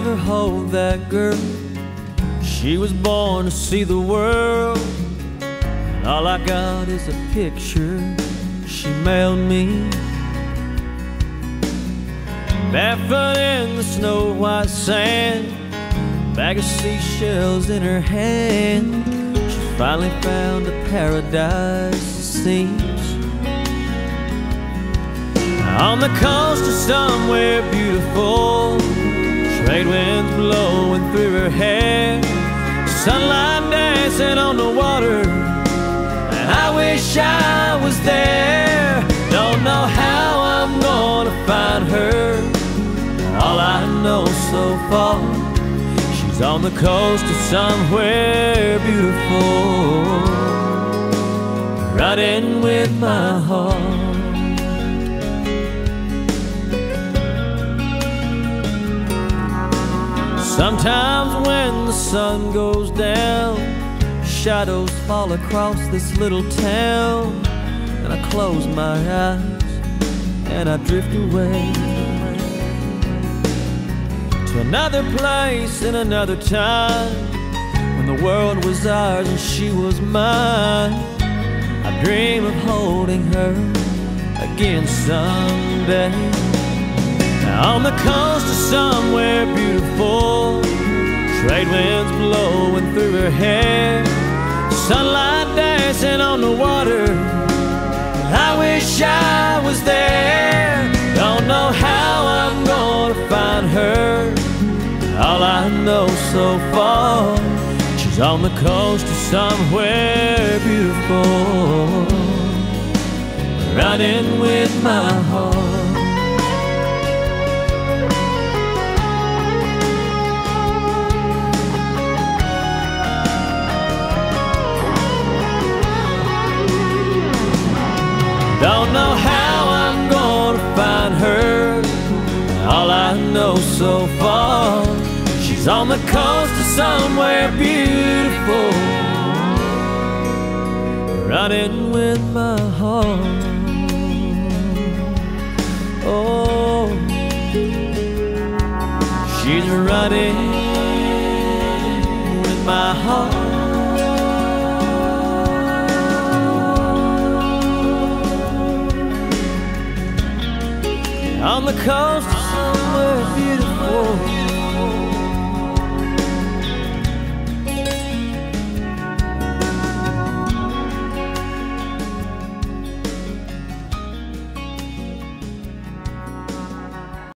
ever hold that girl. She was born to see the world. And all I got is a picture she mailed me. Barefoot in the snow white sand, bag of seashells in her hand. She finally found a paradise, it seems. On the coast of somewhere beautiful, trade winds blowing through her hair, sunlight dancing on the water. And I wish I was there. Don't know how I'm gonna find her. All I know so far, she's on the coast of somewhere beautiful, riding with my heart. Sometimes when the sun goes down, shadows fall across this little town, and I close my eyes and I drift away to another place in another time when the world was ours and she was mine. I dream of holding her again someday. On the coast somewhere beautiful, trade winds blowing through her hair, sunlight dancing on the water. I wish I was there. Don't know how I'm gonna find her. All I know so far, she's on the coast of somewhere beautiful, running with my heart. Don't know how I'm gonna find her. All I know so far, she's on the coast of somewhere beautiful, running with my heart. Oh, she's running with my heart. On the coast of somewhere beautiful.